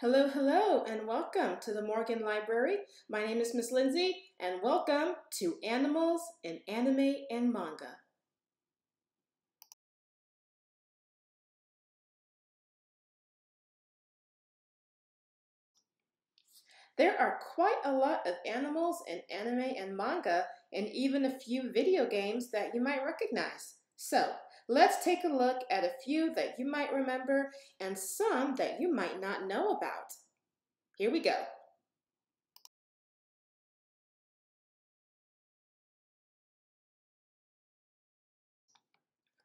Hello, hello, and welcome to the Morgan Library. My name is Miss Lindsay, and welcome to Animals in Anime and Manga. There are quite a lot of animals in anime and manga, and even a few video games that you might recognize. So, let's take a look at a few that you might remember and some that you might not know about. Here we go.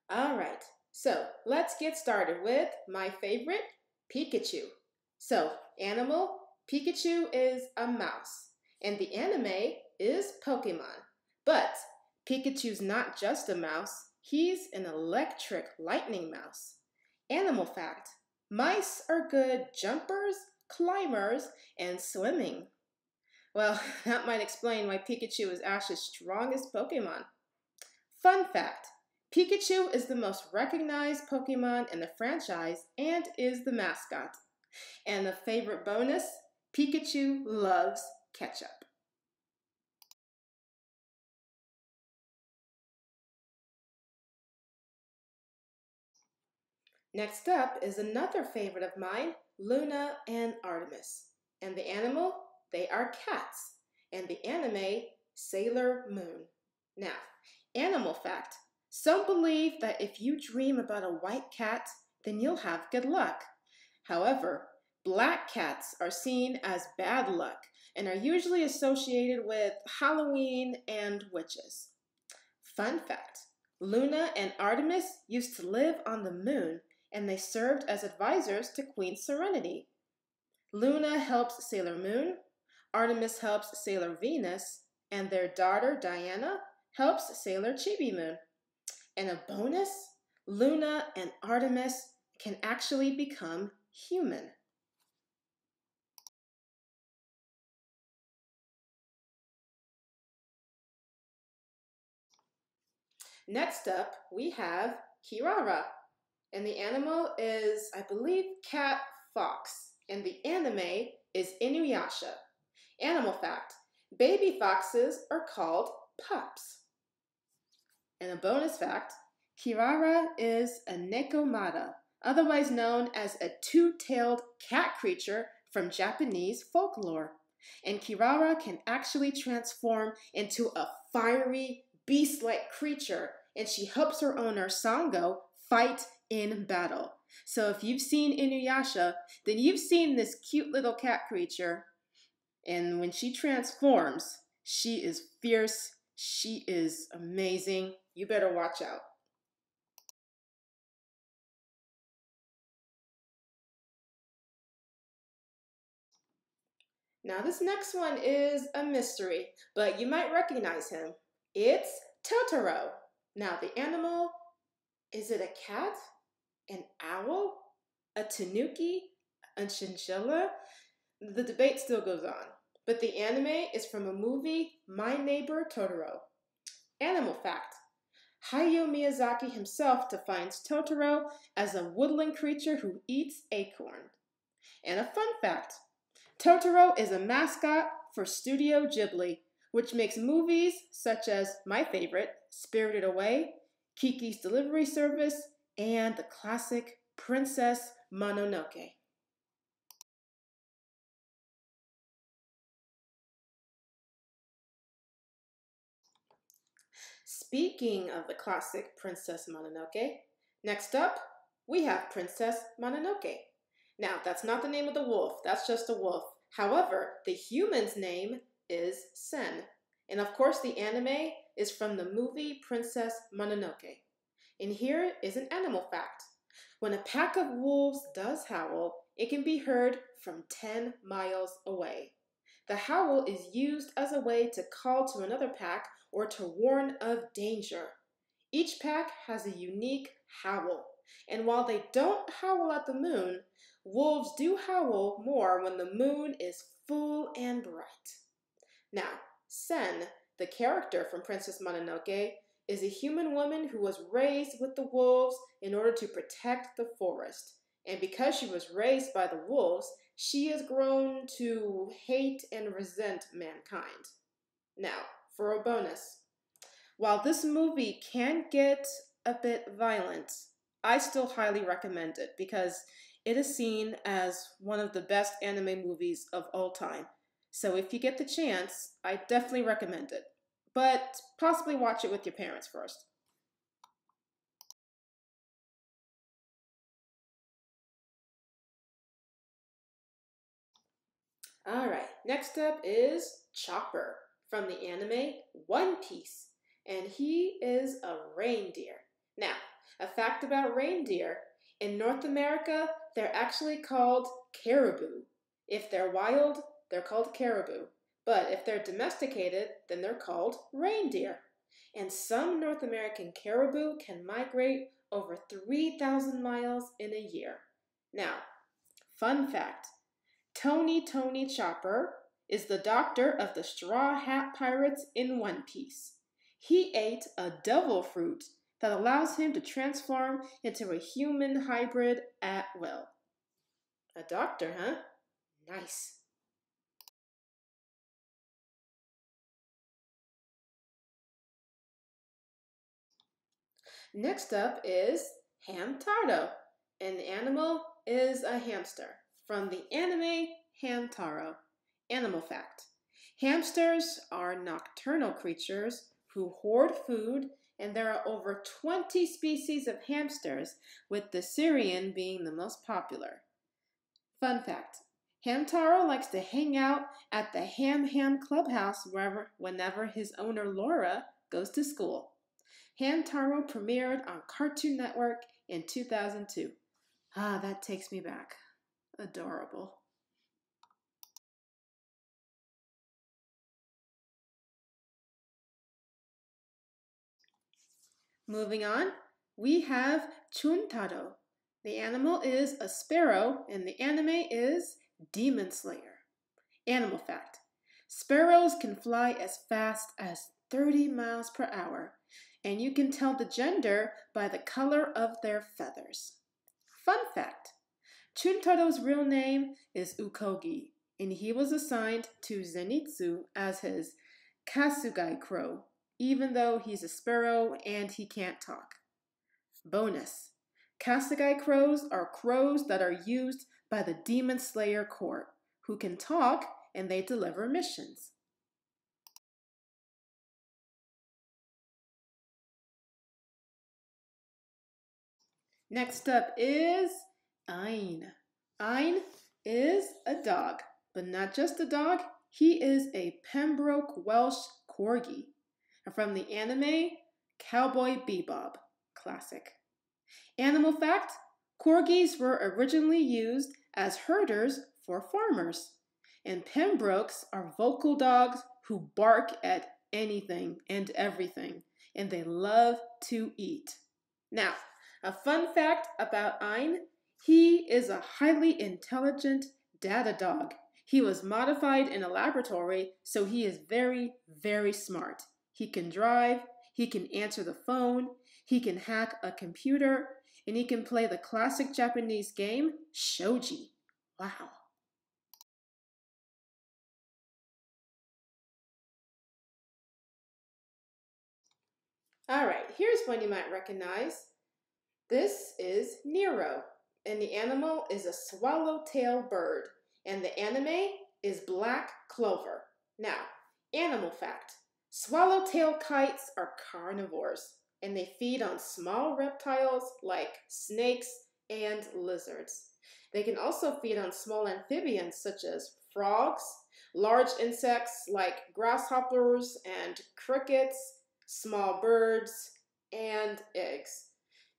All right, so let's get started with my favorite, Pikachu. So, animal, Pikachu is a mouse, and the anime is Pokemon. But Pikachu's not just a mouse, he's an electric lightning mouse. Animal fact mice are good jumpers, climbers, and swimming. Well, that might explain why Pikachu is Ash's strongest Pokemon. Fun fact Pikachu is the most recognized Pokemon in the franchise and is the mascot. And the favorite bonus Pikachu loves ketchup. Next up is another favorite of mine, Luna and Artemis. And the animal, they are cats. And the anime, Sailor Moon. Now, animal fact some believe that if you dream about a white cat, then you'll have good luck. However, black cats are seen as bad luck and are usually associated with Halloween and witches. Fun fact Luna and Artemis used to live on the moon and they served as advisors to Queen Serenity. Luna helps Sailor Moon, Artemis helps Sailor Venus, and their daughter Diana helps Sailor Chibi Moon. And a bonus Luna and Artemis can actually become human. Next up, we have Kirara. And the animal is, I believe, cat fox. And the anime is Inuyasha. Animal fact baby foxes are called pups. And a bonus fact Kirara is a Nekomata, otherwise known as a two tailed cat creature from Japanese folklore. And Kirara can actually transform into a fiery, beast like creature, and she helps her owner, Sango, fight in battle. So if you've seen Inuyasha, then you've seen this cute little cat creature. And when she transforms, she is fierce. She is amazing. You better watch out. Now, this next one is a mystery, but you might recognize him. It's Totoro. Now, the animal is it a cat? An owl? A tanuki? A chinchilla? The debate still goes on. But the anime is from a movie, My Neighbor Totoro. Animal fact Hayao Miyazaki himself defines Totoro as a woodland creature who eats acorn. And a fun fact Totoro is a mascot for Studio Ghibli, which makes movies such as my favorite, Spirited Away, Kiki's Delivery Service, and the classic Princess Mononoke. Speaking of the classic Princess Mononoke, next up we have Princess Mononoke. Now, that's not the name of the wolf, that's just a wolf. However, the human's name is Sen. And of course, the anime is from the movie Princess Mononoke. And here is an animal fact when a pack of wolves does howl, it can be heard from 10 miles away. The howl is used as a way to call to another pack or to warn of danger. Each pack has a unique howl, and while they don't howl at the moon, wolves do howl more when the moon is full and bright. Now, Sen, the character from Princess Mononoke, is a human woman who was raised with the wolves in order to protect the forest. And because she was raised by the wolves, she has grown to hate and resent mankind. Now, for a bonus. While this movie can get a bit violent, I still highly recommend it because it is seen as one of the best anime movies of all time. So if you get the chance, I definitely recommend it. But possibly watch it with your parents first. Alright, next up is Chopper from the anime One Piece, and he is a reindeer. Now, a fact about reindeer in North America, they're actually called caribou. If they're wild, they're called caribou. But if they're domesticated, then they're called reindeer. And some North American caribou can migrate over 3,000 miles in a year. Now, fun fact Tony Tony Chopper is the doctor of the Straw Hat Pirates in One Piece. He ate a devil fruit that allows him to transform into a human hybrid at will. A doctor, huh? Nice. Next up is Hamtaro. An animal is a hamster from the anime Hamtaro. Animal fact Hamsters are nocturnal creatures who hoard food, and there are over 20 species of hamsters, with the Syrian being the most popular. Fun fact Hamtaro likes to hang out at the Ham Ham Clubhouse wherever, whenever his owner Laura goes to school. Hamtaro premiered on Cartoon Network in 2002. Ah, that takes me back. Adorable. Moving on, we have Chuntaro. The animal is a sparrow, and the anime is Demon Slayer. Animal fact Sparrows can fly as fast as 30 miles per hour, and you can tell the gender by the color of their feathers. Fun fact Chuntaro's real name is Ukogi, and he was assigned to Zenitsu as his Kasugai crow, even though he's a sparrow and he can't talk. Bonus Kasugai crows are crows that are used by the Demon Slayer Court, who can talk and they deliver missions. Next up is Ein. Ein is a dog, but not just a dog, he is a Pembroke Welsh Corgi. From the anime Cowboy Bebop classic. Animal fact Corgis were originally used as herders for farmers, and Pembrokes are vocal dogs who bark at anything and everything, and they love to eat. Now, a fun fact about Ein he is a highly intelligent data dog. He was modified in a laboratory, so he is very, very smart. He can drive, he can answer the phone, he can hack a computer, and he can play the classic Japanese game, Shogi. Wow. All right, here's one you might recognize. This is Nero and the animal is a swallowtail bird, and the anime is black clover. Now, animal fact swallowtail kites are carnivores, and they feed on small reptiles like snakes and lizards. They can also feed on small amphibians such as frogs, large insects like grasshoppers and crickets, small birds, and eggs.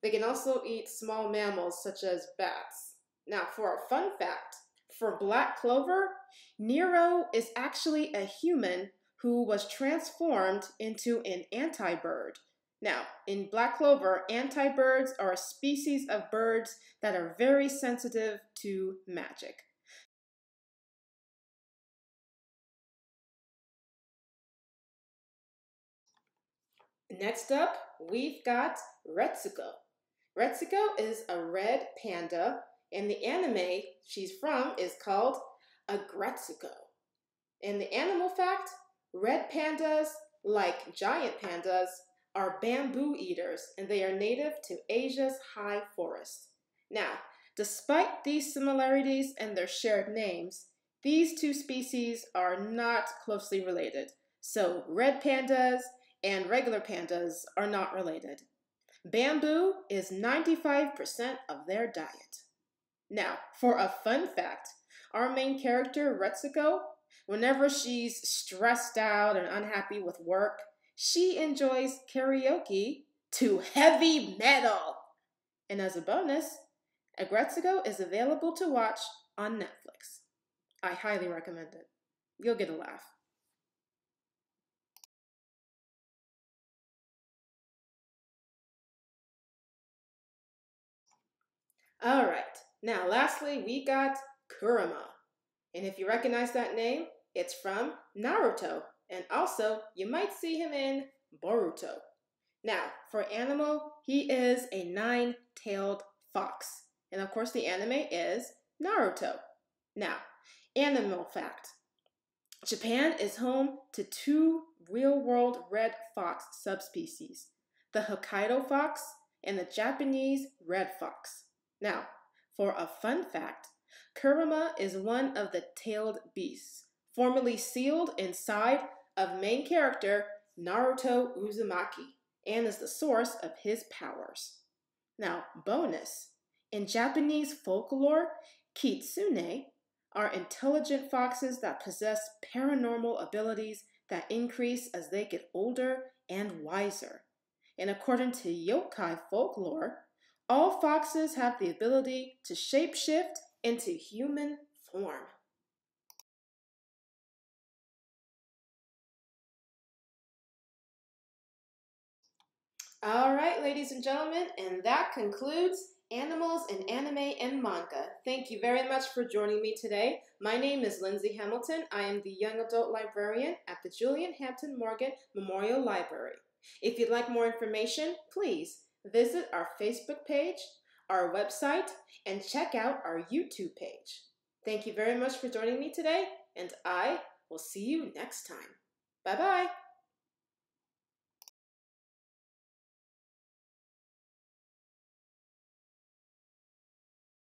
They can also eat small mammals such as bats. Now, for a fun fact, for black clover, Nero is actually a human who was transformed into an anti-bird. Now, in black clover, anti-birds are a species of birds that are very sensitive to magic. Next up, we've got Retsuko. Retsuko is a red panda, and the anime she's from is called Aggretsuko. And the animal fact red pandas, like giant pandas, are bamboo eaters and they are native to Asia's high forest. Now, despite these similarities and their shared names, these two species are not closely related. So, red pandas and regular pandas are not related. Bamboo is 95% of their diet. Now, for a fun fact, our main character, Retsuko, whenever she's stressed out and unhappy with work, she enjoys karaoke to heavy metal. And as a bonus, Aggretsuko is available to watch on Netflix. I highly recommend it. You'll get a laugh. All right, now lastly, we got Kurama. And if you recognize that name, it's from Naruto. And also, you might see him in Boruto. Now, for animal, he is a nine tailed fox. And of course, the anime is Naruto. Now, animal fact Japan is home to two real world red fox subspecies the Hokkaido fox and the Japanese red fox. Now, for a fun fact, Kurama is one of the tailed beasts, formerly sealed inside of main character Naruto Uzumaki, and is the source of his powers. Now, bonus in Japanese folklore, kitsune are intelligent foxes that possess paranormal abilities that increase as they get older and wiser. And according to yokai folklore, all foxes have the ability to shapeshift into human form. All right, ladies and gentlemen, and that concludes Animals in Anime and Manga. Thank you very much for joining me today. My name is Lindsay Hamilton. I am the Young Adult Librarian at the Julian Hampton Morgan Memorial Library. If you'd like more information, please visit our Facebook page, our website, and check out our YouTube page. Thank you very much for joining me today, and I will see you next time. Bye bye.